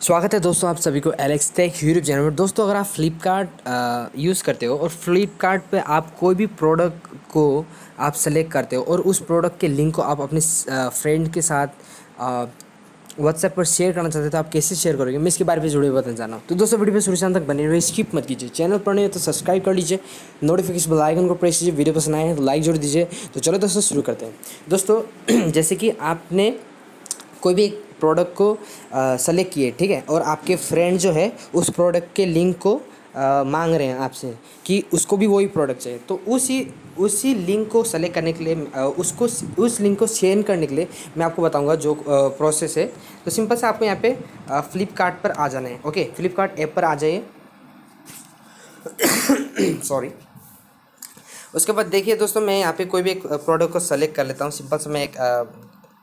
स्वागत है दोस्तों आप सभी को एलेक्स टेक यूट्यूब चैनल पर दोस्तों, अगर आप फ्लिपकार्ट यूज़ करते हो और फ्लिपकार्ट पे आप कोई भी प्रोडक्ट को आप सेलेक्ट करते हो और उस प्रोडक्ट के लिंक को आप अपने फ्रेंड के साथ व्हाट्सएप पर शेयर करना चाहते हो तो आप कैसे शेयर करोगे? मैं इसके बारे में जुड़े बताना चाह रहा हूँ। तो दोस्तों, वीडियो शुरू तक बने हुए स्किप मत कीजिए। चैनल पर नहीं तो सब्सक्राइब कर लीजिए नोटिफिकेशन बेल आइकन को प्रेस कीजिए, वीडियो पसंद आए तो लाइक जोड़ दीजिए। तो चलो दोस्तों, शुरू करते हैं। दोस्तों, जैसे कि आपने कोई भी एक प्रोडक्ट को सेलेक्ट किए ठीक है? और आपके फ्रेंड जो है उस प्रोडक्ट के लिंक को आ, मांग रहे हैं आपसे कि उसको भी वही प्रोडक्ट चाहिए। तो उसी उसी लिंक को सेलेक्ट करने के लिए आ, उसको उस लिंक को सेंड करने के लिए मैं आपको बताऊँगा जो प्रोसेस है। तो सिंपल से आपको यहाँ पे फ्लिपकार्ट पर आ जाना है ओके फ्लिपकार्ट ऐप पर आ जाइए। सॉरी उसके बाद देखिए दोस्तों मैं यहाँ पे कोई भी एक प्रोडक्ट को सेलेक्ट कर लेता हूँ। सिंपल से मैं एक आ,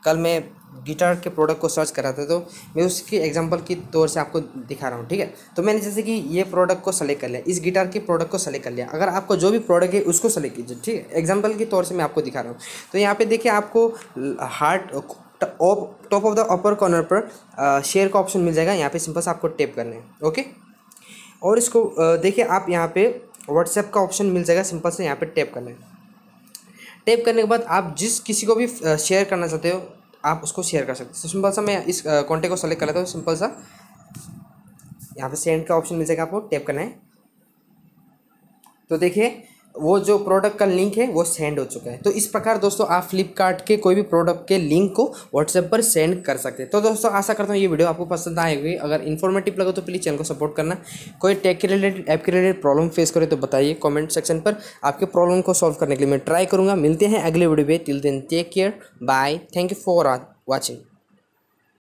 कल मैं गिटार के प्रोडक्ट को सर्च कर था तो मैं उसकी एग्जांपल की तौर से आपको दिखा रहा हूँ, ठीक है? तो मैंने जैसे कि ये प्रोडक्ट को सेलेक्ट कर लिया, इस गिटार के प्रोडक्ट को सेलेक्ट कर लिया। अगर आपको जो भी प्रोडक्ट है, उसको सेलेक्ट कीजिए, ठीक है? एग्ज़ाम्पल के तौर से मैं आपको दिखा रहा हूँ। तो यहाँ पे देखिए आपको heart top of the upper corner पर शेयर का ऑप्शन मिल जाएगा। यहाँ पे सिंपल से आपको टेप करना है ओके और इसको देखिए आप यहाँ पे व्हाट्सएप का ऑप्शन मिल जाएगा सिंपल से यहाँ पे टैप करना है। टैप करने के बाद आप जिस किसी को भी शेयर करना चाहते हो आप उसको शेयर कर सकते हैं। सिंपल सा मैं इस कॉन्टेक्ट को सेलेक्ट कर लेता हूँ, सिंपल सा। यहाँ पे सेंड का ऑप्शन मिल जाएगा आपको टैप करना है। तो देखिए वो जो प्रोडक्ट का लिंक है, वो सेंड हो चुका है। तो इस प्रकार दोस्तों, आप फ्लिपकार्ट के कोई भी प्रोडक्ट के लिंक को व्हाट्सएप पर सेंड कर सकते हैं। तो दोस्तों, आशा करता हूँ ये वीडियो आपको पसंद आएगी अगर इन्फॉर्मेटिव लगे तो प्लीज़ चैनल को सपोर्ट करना। कोई टेक के रिलेटेड ऐप के रिलेटेड प्रॉब्लम फेस करे तो बताइए कॉमेंट सेक्शन पर। आपके प्रॉब्लम को सॉल्व करने के लिए मैं ट्राई करूँगा। मिलते हैं अगले वीडियो में till then take care bye thank you for watching